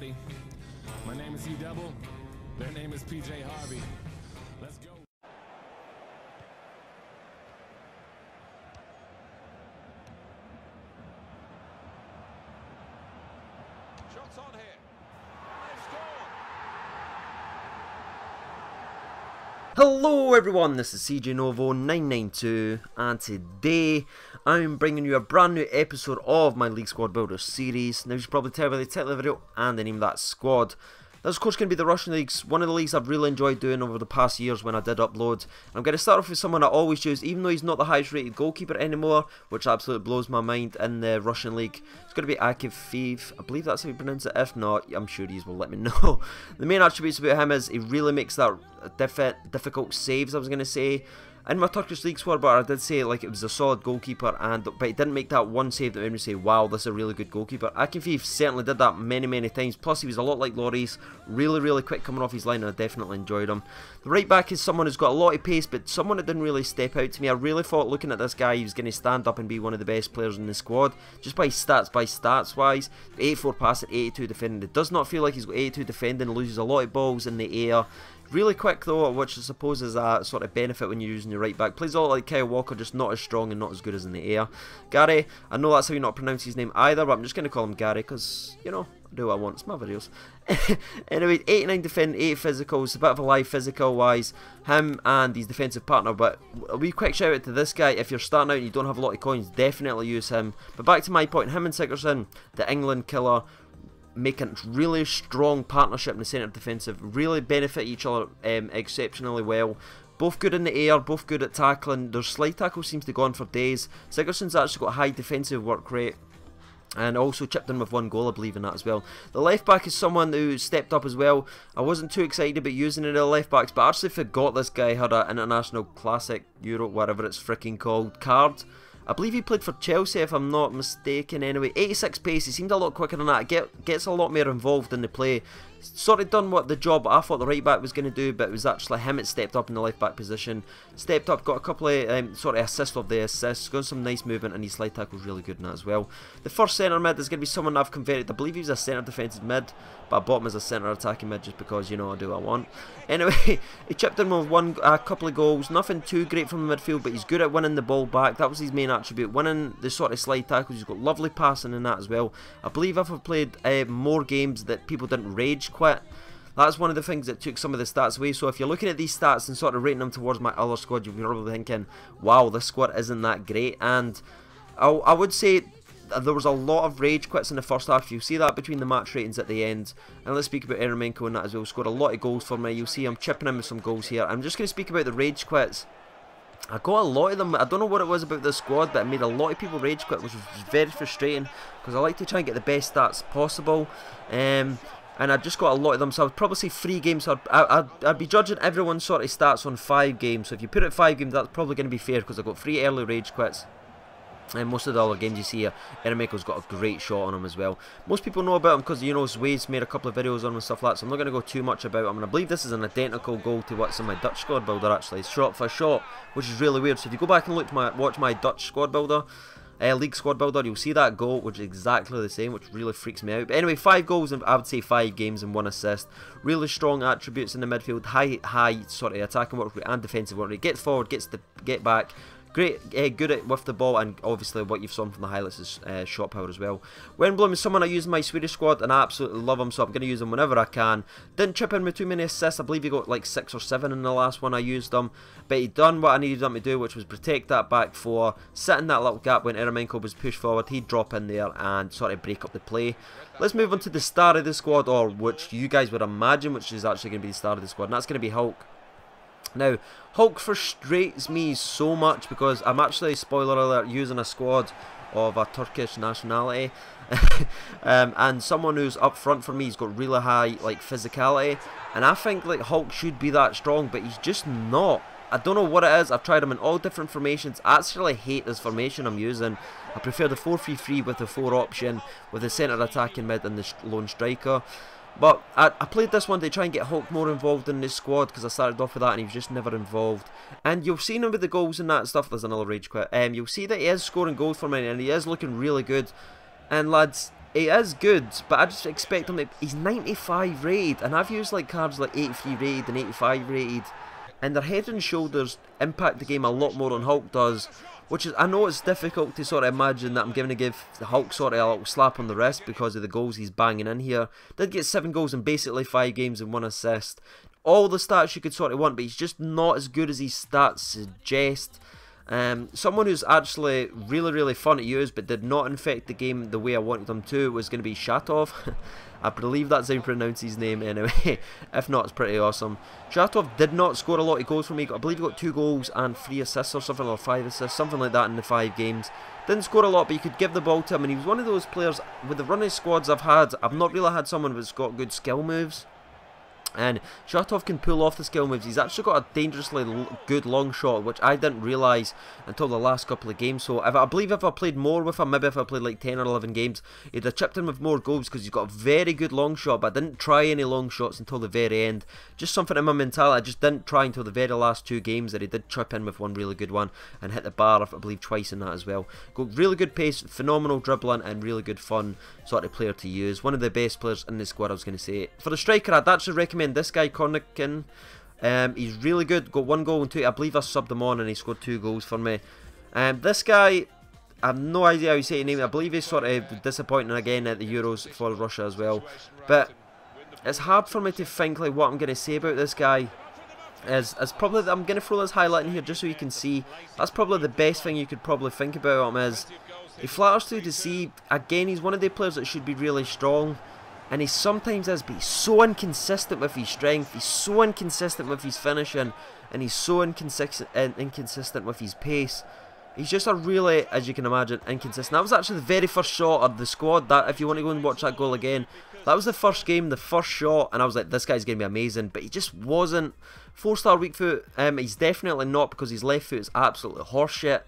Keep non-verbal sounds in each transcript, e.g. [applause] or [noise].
everybody. My name is E Double. Their name is PJ Harvey. Let's go. Shots on here. They've scored. Hello everyone, this is CJ Novo 992 and today I'm bringing you a brand new episode of my League Squad Builder series. Now you should probably tell by the title of the video and the name of that squad. This of course going to be the Russian leagues, one of the leagues I've really enjoyed doing over the past years when I did upload. I'm going to start off with someone I always choose, even though he's not the highest rated goalkeeper anymore, which absolutely blows my mind in the Russian league. It's going to be Akinfeev, I believe that's how you pronounce it, if not, I'm sure he will let me [laughs] know. the main attributes about him is he really makes that diff difficult saves I was going to say. In my Turkish League squad, but I did say like it was a solid goalkeeper, and but he didn't make that one save that made me say, "Wow, this is a really good goalkeeper." Akinfeev certainly did that many, many times. Plus, he was a lot like Lloris, really, really quick coming off his line, and I definitely enjoyed him. The right back is someone who's got a lot of pace, but someone that didn't really step out to me. I really thought looking at this guy, he was going to stand up and be one of the best players in the squad, just by stats, by stats wise. 84 passing, 82 defending. It does not feel like he's got 82 defending. Loses a lot of balls in the air. Really quick though, which I suppose is a sort of benefit when you're using your right back. Plays a lot like Kyle Walker, just not as strong and not as good as in the air. Gary, I know that's how you not pronounce his name either, but I'm just going to call him Gary because, you know, I do what I want. It's my videos. [laughs] anyway, 89 defend, 8 physicals, a bit of a live physical wise. Him and his defensive partner, but a wee quick shout out to this guy. If you're starting out and you don't have a lot of coins, definitely use him. But back to my point, him and Sigurdsson, the England killer, make a really strong partnership in the centre defensive, really benefit each other um, exceptionally well. Both good in the air, both good at tackling. Their slide tackle seems to go on for days. Sigurdsson's actually got high defensive work rate. And also chipped in with one goal, I believe in that as well. The left back is someone who stepped up as well. I wasn't too excited about using it in the left backs, but I actually forgot this guy had an international classic Euro, whatever it's freaking called, card. I believe he played for Chelsea if I'm not mistaken anyway. 86 pace, he seemed a lot quicker than that. Get, gets a lot more involved in the play. Sort of done what the job I thought the right back was going to do, but it was actually him that stepped up in the left back position. Stepped up, got a couple of um, sort of assists of the assists, got some nice movement, and his slide tackle was really good in that as well. The first centre mid is going to be someone I've converted. I believe he was a centre defensive mid, but I bought him as a centre attacking mid just because, you know, I do what I want. [laughs] Anyway, he chipped in with one, a couple of goals. Nothing too great from the midfield, but he's good at winning the ball back. That was his main attribute. Winning the sort of slide tackles. He's got lovely passing in that as well. I believe if I've played uh, more games that people didn't rage quit, that's one of the things that took some of the stats away. So if you're looking at these stats and sort of rating them towards my other squad, you'll be probably thinking, wow, this squad isn't that great. And I, I would say there was a lot of rage quits in the first half. You'll see that between the match ratings at the end. And let's speak about Eremenko and that as well. Scored a lot of goals for me. You'll see I'm chipping in with some goals here. I'm just going to speak about the rage quits. I got a lot of them. I don't know what it was about the squad, but it made a lot of people rage quit, which was very frustrating because I like to try and get the best stats possible. Um, and I just got a lot of them, so I would probably say three games. I'd, I'd, I'd be judging everyone's sort of stats on five games. So if you put it five games, that's probably going to be fair because I got three early rage quits. And most of the other games you see here, Eremenko's got a great shot on him as well. Most people know about him because, you know, Zweig's made a couple of videos on him and stuff like that, so I'm not going to go too much about him. And I believe this is an identical goal to what's in my Dutch squad builder, actually. Shot for shot, which is really weird. So if you go back and look my, watch my Dutch squad builder, uh, league squad builder, you'll see that goal, which is exactly the same, which really freaks me out. But anyway, five goals, and I would say five games and one assist. Really strong attributes in the midfield, high, high sort of attacking work rate and defensive work rate. Gets forward, gets the get back. Great, uh, good at with the ball, and obviously what you've seen from the highlights is uh, shot power as well. Wernbloom is someone I use in my Swedish squad, and I absolutely love him, so I'm going to use him whenever I can. Didn't chip in with too many assists, I believe he got like 6 or 7 in the last one I used him, but he done what I needed him to do, which was protect that back four, sit in that little gap when Eremenko was pushed forward, he'd drop in there and sort of break up the play. Let's move on to the star of the squad, or which you guys would imagine, which is actually going to be the star of the squad, and that's going to be Hulk. Now, Hulk frustrates me so much because I'm actually, spoiler alert, using a squad of a Turkish nationality. [laughs] um, and someone who's up front for me, he's got really high like physicality. And I think like Hulk should be that strong, but he's just not. I don't know what it is. I've tried him in all different formations. I actually hate this formation I'm using. I prefer the 4-3-3 with the 4 option, with the centre attacking mid and the lone striker. But I, I, played this one to try and get Hulk more involved in this squad because I started off with that and he was just never involved. And you'll see him with the goals and that stuff. There's another rage quit. Um, you'll see that he is scoring goals for me and he is looking really good. And lads, he is good, but I just expect him to. He's 95 rated, and I've used like cards like 83 rated and 85 rated, and their head and shoulders impact the game a lot more than Hulk does. Which is, I know it's difficult to sort of imagine that I'm going to give the Hulk sort of a little slap on the wrist because of the goals he's banging in here. Did get seven goals in basically five games and one assist. All the stats you could sort of want, but he's just not as good as his stats suggest. Um, someone who's actually really, really fun to use but did not infect the game the way I wanted them to was going to be Shatov. [laughs] I believe that's how you pronounce his name anyway. [laughs] if not, it's pretty awesome. Shatov did not score a lot of goals for me. I believe he got two goals and three assists or something, or five assists, something like that in the five games. Didn't score a lot, but you could give the ball to him, and he was one of those players, with the running squads I've had, I've not really had someone who's got good skill moves. And Shatov can pull off the skill moves. He's actually got a dangerously good long shot, which I didn't realise until the last couple of games. So if I believe if I played more with him, maybe if I played like 10 or 11 games, he'd have chipped in with more goals because he's got a very good long shot. But I didn't try any long shots until the very end. Just something in my mentality. I just didn't try until the very last two games that he did chip in with one really good one and hit the bar, I believe, twice in that as well. Got really good pace, phenomenal dribbling, and really good fun sort of player to use. One of the best players in the squad, I was going to say. For the striker, I'd actually recommend this guy, Cornican. Um, he's really good. Got one goal and two. I believe I subbed him on and he scored two goals for me. Um, this guy, I have no idea how you say his name. I believe he's sort of disappointing again at the Euros for Russia as well. But it's hard for me to think like what I'm going to say about this guy. Is, is probably I'm going to throw this highlight in here just so you can see. That's probably the best thing you could probably think about him is he flatters through to see, again, he's one of the players that should be really strong. And he sometimes but he's so inconsistent with his strength. He's so inconsistent with his finishing. And he's so inconsistent, inconsistent with his pace. He's just a really, as you can imagine, inconsistent. That was actually the very first shot of the squad. That If you want to go and watch that goal again, that was the first game, the first shot. And I was like, this guy's going to be amazing. But he just wasn't. Four-star weak foot, um, he's definitely not because his left foot is absolutely horseshit.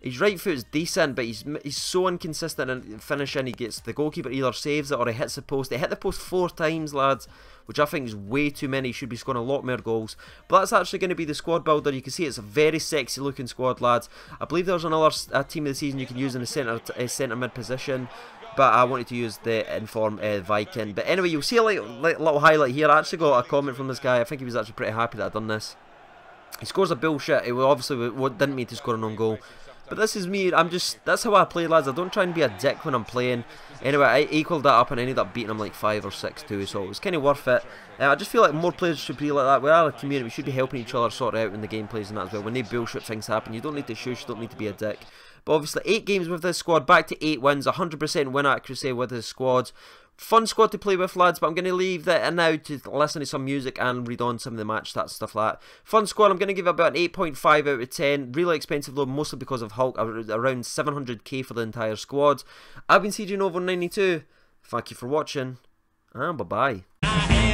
His right foot is decent, but he's he's so inconsistent in finishing. He gets the goalkeeper either saves it or he hits the post. He hit the post four times, lads, which I think is way too many. He should be scoring a lot more goals. But that's actually going to be the squad builder. You can see it's a very sexy looking squad, lads. I believe there's another team of the season you can use in the centre uh, centre mid position. But I wanted to use the inform uh, Viking. But anyway, you'll see a like, little highlight here. I actually got a comment from this guy. I think he was actually pretty happy that I'd done this. He scores a bullshit. He obviously didn't mean to score an own goal. But this is me, I'm just, that's how I play lads, I don't try and be a dick when I'm playing. Anyway, I equalled that up and ended up beating him like 5 or 6 too, so it was kind of worth it. Uh, I just feel like more players should be like that, we are a community, we should be helping each other sort out in the gameplays and that as well. When they bullshit things happen, you don't need to shush, you don't need to be a dick. But obviously, 8 games with this squad, back to 8 wins, 100% win accuracy with this squad. Fun squad to play with, lads, but I'm going to leave that now to listen to some music and read on some of the match stats, stuff like that. Fun squad, I'm going to give about an 8.5 out of 10. Really expensive, though, mostly because of Hulk, around 700k for the entire squad. I've been CJ Novo 92. Thank you for watching, and bye-bye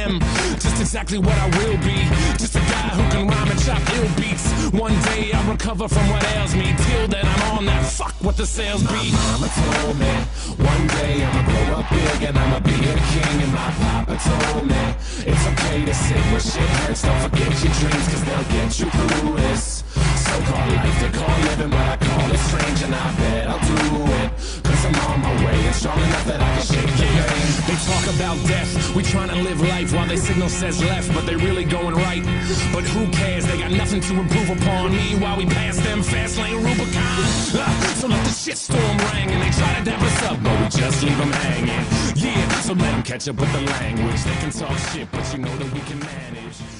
am just exactly what I will be. Just a guy who can rhyme and chop ill beats. One day I'll recover from what ails me. Till then I'm on that fuck what the sales be. My mama told me one day I'ma grow up big and I'ma be a king. And my papa told me it's okay to sit where shit hurts. Don't forget your dreams cause they'll get you through this. So-called life they call living, but I call it strange and I bet I'll do it. Cause I'm on my way and strong enough that I can shake. They talk about death, we trying to live life while they signal says left, but they really going right. But who cares? They got nothing to improve upon me while we pass them fast lane Rubicon. Uh, so let the shitstorm ring and they try to dap us up, but we just leave them hanging. Yeah, so let them catch up with the language. They can talk shit, but you know that we can manage.